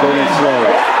going slow.